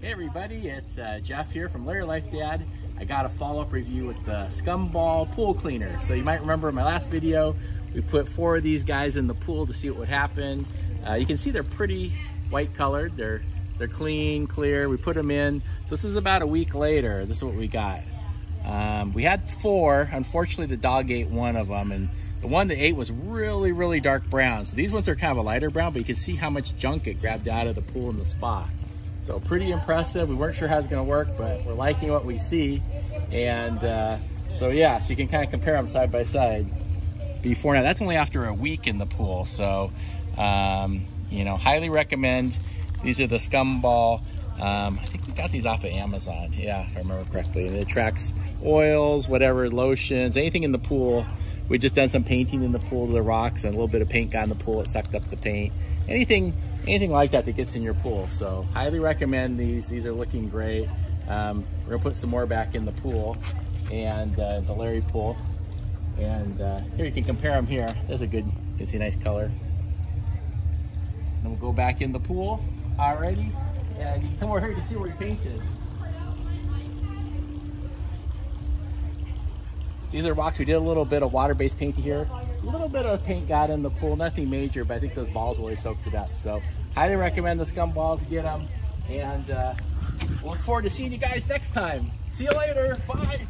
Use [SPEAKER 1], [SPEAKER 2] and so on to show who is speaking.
[SPEAKER 1] Hey everybody, it's uh, Jeff here from Larry Life Dad. I got a follow-up review with the Scumball pool cleaner. So you might remember in my last video, we put four of these guys in the pool to see what would happen. Uh, you can see they're pretty white colored. They're, they're clean, clear. We put them in. So this is about a week later. This is what we got. Um, we had four. Unfortunately, the dog ate one of them and the one that ate was really, really dark brown. So these ones are kind of a lighter brown, but you can see how much junk it grabbed out of the pool in the spa. So pretty impressive. We weren't sure how it's gonna work, but we're liking what we see. And uh, so yeah, so you can kind of compare them side by side. Before now, that's only after a week in the pool. So, um, you know, highly recommend. These are the Scumball. Um, I think we got these off of Amazon. Yeah, if I remember correctly. And it tracks oils, whatever, lotions, anything in the pool. We just done some painting in the pool to the rocks and a little bit of paint got in the pool. It sucked up the paint. Anything anything like that that gets in your pool. So highly recommend these. These are looking great. Um, we're gonna put some more back in the pool and uh, the Larry pool. And uh, here you can compare them here. There's a good, you can see a nice color. And we'll go back in the pool already. And you can come over here to see where you painted. These are rocks. We did a little bit of water-based painting here. A little bit of paint got in the pool, nothing major, but I think those balls really soaked it up. So highly recommend the scum balls, to get them. And uh, look forward to seeing you guys next time. See you later, bye.